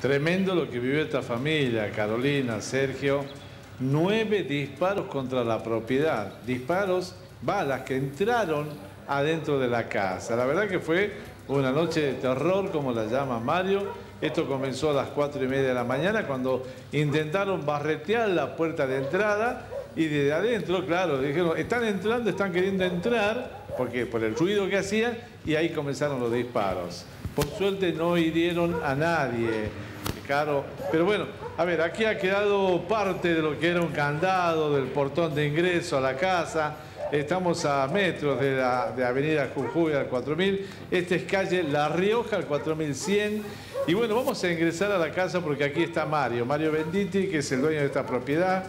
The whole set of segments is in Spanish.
Tremendo lo que vivió esta familia, Carolina, Sergio. Nueve disparos contra la propiedad. Disparos, balas que entraron adentro de la casa. La verdad que fue una noche de terror, como la llama Mario. Esto comenzó a las cuatro y media de la mañana cuando intentaron barretear la puerta de entrada y desde adentro, claro, dijeron, están entrando, están queriendo entrar, porque por el ruido que hacían, y ahí comenzaron los disparos. Por suerte no hirieron a nadie, Caro. Pero bueno, a ver, aquí ha quedado parte de lo que era un candado del portón de ingreso a la casa. Estamos a metros de la de Avenida Jujuy al 4000. Esta es calle La Rioja al 4100. Y bueno, vamos a ingresar a la casa porque aquí está Mario, Mario Benditi, que es el dueño de esta propiedad,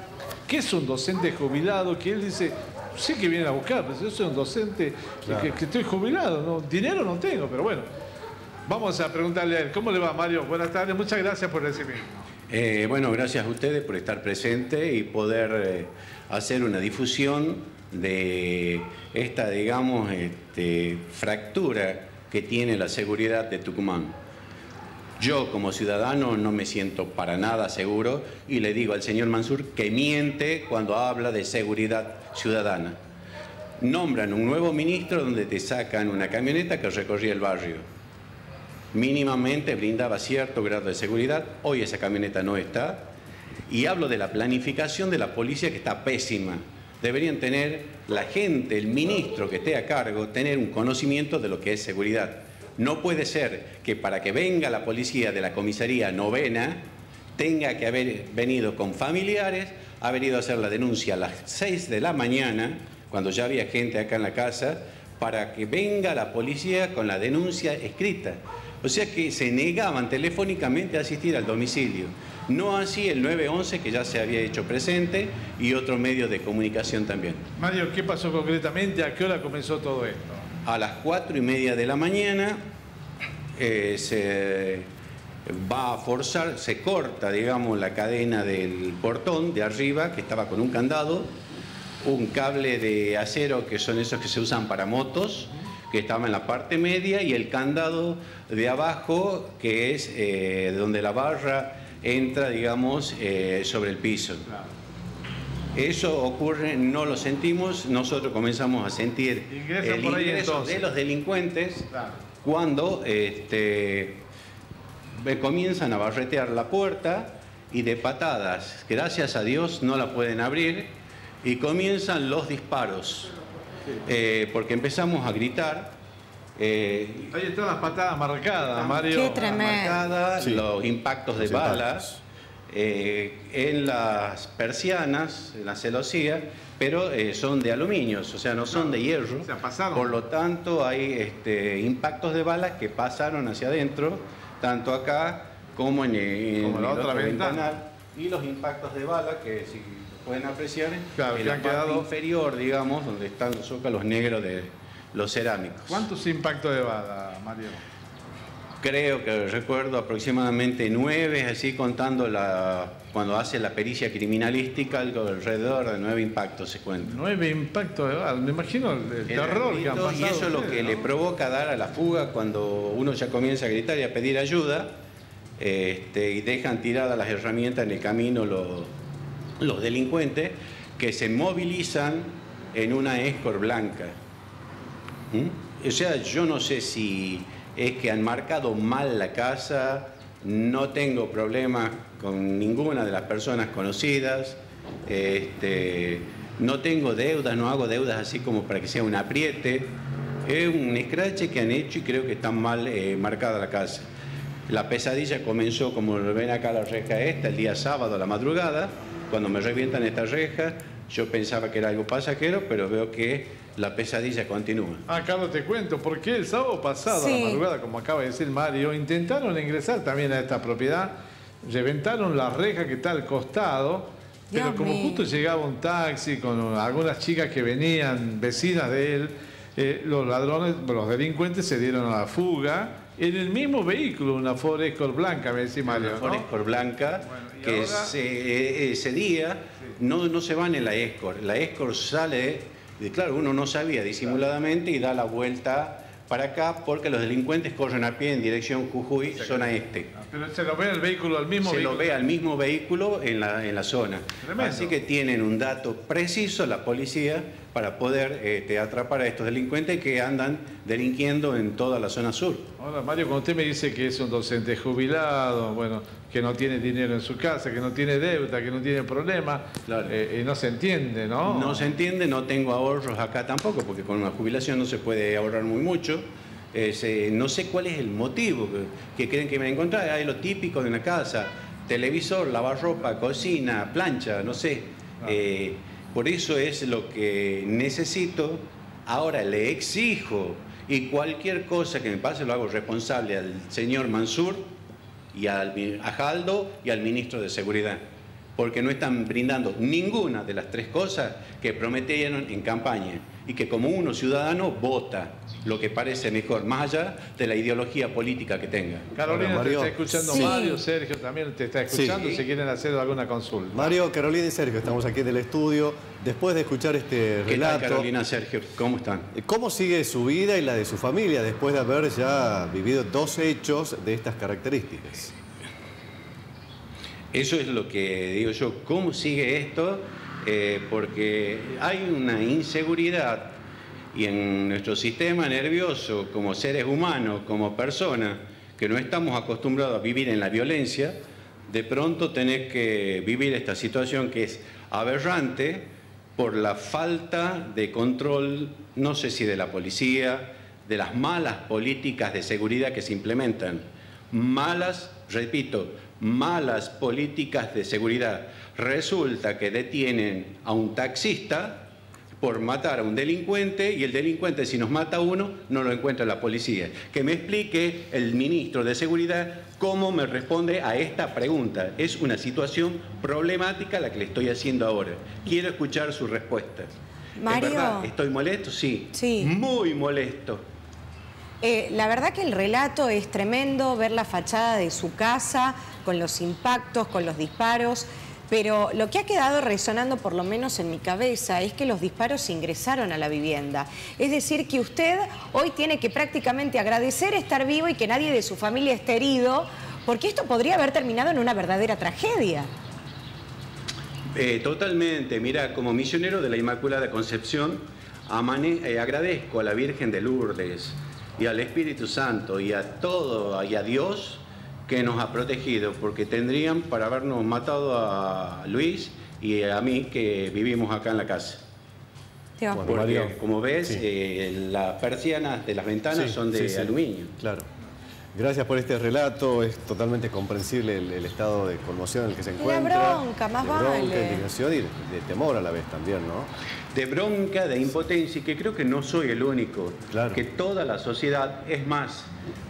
que es un docente jubilado, que él dice, sé que vienen a buscar, pero yo soy un docente que, que estoy jubilado, ¿no? dinero no tengo, pero bueno. Vamos a preguntarle a él. ¿Cómo le va, Mario? Buenas tardes. Muchas gracias por recibirnos. Eh, bueno, gracias a ustedes por estar presente y poder eh, hacer una difusión de esta, digamos, este, fractura que tiene la seguridad de Tucumán. Yo como ciudadano no me siento para nada seguro y le digo al señor Mansur que miente cuando habla de seguridad ciudadana. Nombran un nuevo ministro donde te sacan una camioneta que recorría el barrio. Mínimamente brindaba cierto grado de seguridad, hoy esa camioneta no está. Y hablo de la planificación de la policía que está pésima deberían tener la gente, el ministro que esté a cargo, tener un conocimiento de lo que es seguridad. No puede ser que para que venga la policía de la comisaría novena tenga que haber venido con familiares, ha venido a hacer la denuncia a las 6 de la mañana, cuando ya había gente acá en la casa, para que venga la policía con la denuncia escrita. O sea que se negaban telefónicamente a asistir al domicilio. No así el 911 que ya se había hecho presente y otros medios de comunicación también. Mario, ¿qué pasó concretamente? ¿A qué hora comenzó todo esto? A las cuatro y media de la mañana eh, se va a forzar, se corta, digamos, la cadena del portón de arriba que estaba con un candado, un cable de acero que son esos que se usan para motos que estaba en la parte media y el candado de abajo que es eh, donde la barra entra, digamos, eh, sobre el piso. Eso ocurre, no lo sentimos, nosotros comenzamos a sentir el ingreso de los delincuentes cuando este, comienzan a barretear la puerta y de patadas, gracias a Dios no la pueden abrir, y comienzan los disparos, eh, porque empezamos a gritar eh, Ahí están las patadas marcadas, Mario. Qué tremendo. los impactos de balas eh, en las persianas, en la celosía, pero eh, son de aluminio, o sea, no son de hierro. Por lo tanto, hay este, impactos de balas que pasaron hacia adentro, tanto acá como en, en la otra ventana. Y los impactos de bala que si pueden apreciar en la parte inferior, digamos, donde están los zócalos negros de, los cerámicos. ¿Cuántos impactos de bala, Mario? Creo que recuerdo aproximadamente nueve, así contando la, cuando hace la pericia criminalística, algo alrededor de nueve impactos se cuenta. Nueve impactos de bala, me imagino el, terror que han pasado. Y eso es lo que le provoca dar a la fuga cuando uno ya comienza a gritar y a pedir ayuda este, y dejan tiradas las herramientas en el camino los, los delincuentes que se movilizan en una escor blanca. ¿Mm? O sea, yo no sé si es que han marcado mal la casa, no tengo problemas con ninguna de las personas conocidas, este, no tengo deudas, no hago deudas así como para que sea un apriete. Es un escrache que han hecho y creo que está mal eh, marcada la casa. La pesadilla comenzó, como ven acá la reja esta, el día sábado a la madrugada, cuando me revientan esta reja. Yo pensaba que era algo pasajero, pero veo que la pesadilla continúa. Ah, Carlos, te cuento, porque el sábado pasado, a la madrugada, como acaba de decir Mario, intentaron ingresar también a esta propiedad, reventaron la reja que está al costado, pero como justo llegaba un taxi con algunas chicas que venían, vecinas de él, eh, los ladrones, los delincuentes se dieron a la fuga en el mismo vehículo, una Ford Escort blanca, me decía Mario. Una Ford Escort blanca, que eh, ese, día no, no se van en la Escort, la Escort sale claro, uno no sabía disimuladamente y da la vuelta para acá porque los delincuentes corren a pie en dirección Jujuy, zona este. Pero se lo ve el vehículo, al mismo se vehículo. lo ve al mismo vehículo en la, en la zona. Tremendo. Así que tienen un dato preciso la policía para poder este, atrapar a estos delincuentes que andan delinquiendo en toda la zona sur. Ahora, Mario, cuando usted me dice que es un docente jubilado, bueno, que no tiene dinero en su casa, que no tiene deuda, que no tiene problema, Claro. eh, eh, no se entiende, ¿no? No se entiende, no tengo ahorros acá tampoco, porque con una jubilación no se puede ahorrar muy mucho. Eh, no sé cuál es el motivo que, que creen que me van a encontrar. Hay lo típico de una casa, televisor, lavarropa, cocina, plancha, no sé. Ah. Eh, por eso es lo que necesito. Ahora le exijo y cualquier cosa que me pase lo hago responsable al señor Mansur y al, a Jaldo y al ministro de Seguridad, porque no están brindando ninguna de las tres cosas que prometieron en campaña y que como uno ciudadano vota lo que parece mejor, más allá de la ideología política que tenga. Carolina, te está escuchando Sí. Mario, Sergio también te está escuchando Sí. si quieren hacer alguna consulta. Mario, Carolina y Sergio, estamos aquí en el estudio. Después de escuchar este ¿Qué tal, relato, Carolina, Sergio? ¿Cómo están? ¿cómo sigue su vida y la de su familia después de haber ya vivido dos hechos de estas características? Eso es lo que digo yo. ¿Cómo sigue esto? Eh, porque hay una inseguridad y en nuestro sistema nervioso, como seres humanos, como personas, que no estamos acostumbrados a vivir en la violencia, de pronto tenés que vivir esta situación que es aberrante por la falta de control, no sé si de la policía, de las malas políticas de seguridad que se implementan. Malas, repito, malas políticas de seguridad. Resulta que detienen a un taxista por matar a un delincuente y el delincuente si nos mata a uno no lo encuentra la policía. Que me explique el ministro de Seguridad cómo me responde a esta pregunta. Es una situación problemática la que le estoy haciendo ahora. Quiero escuchar su respuesta. ¿Es Mario. verdad? ¿Estoy molesto? Sí. Sí. Muy molesto. Eh, la verdad que el relato es tremendo, ver la fachada de su casa, con los impactos, con los disparos, pero lo que ha quedado resonando, por lo menos en mi cabeza, es que los disparos ingresaron a la vivienda. Es decir, que usted hoy tiene que prácticamente agradecer estar vivo y que nadie de su familia esté herido, porque esto podría haber terminado en una verdadera tragedia. Eh, totalmente, mira, como misionero de la Inmaculada Concepción, amane- eh, agradezco a la Virgen de Lourdes y al Espíritu Santo y a todo y a Dios que nos ha protegido, porque tendrían para habernos matado a Luis y a mí que vivimos acá en la casa. Te va. Bueno, Porque, como ves, sí. eh, las persianas de las ventanas Sí, son de sí, sí. aluminio. Claro. Gracias por este relato, es totalmente comprensible el, el estado de conmoción en el que se encuentra. bronca, más de bronca, vale. indignación y de, de temor a la vez también, ¿no? de bronca, de impotencia, y que creo que no soy el único, Claro. que toda la sociedad, es más,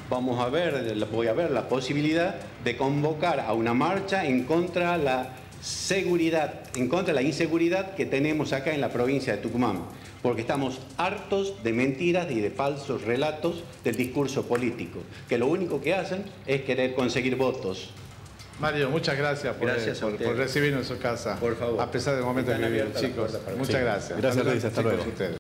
vamos a ver, voy a ver la posibilidad de convocar a una marcha en contra de la seguridad, en contra de la inseguridad que tenemos acá en la provincia de Tucumán, porque estamos hartos de mentiras y de falsos relatos del discurso político, que lo único que hacen es querer conseguir votos. Mario, muchas gracias por, Gracias por- recibirnos en su casa. Por favor. A pesar del momento que las chicos. Muchas Sí. gracias. Gracias, Luis, hasta luego. ustedes.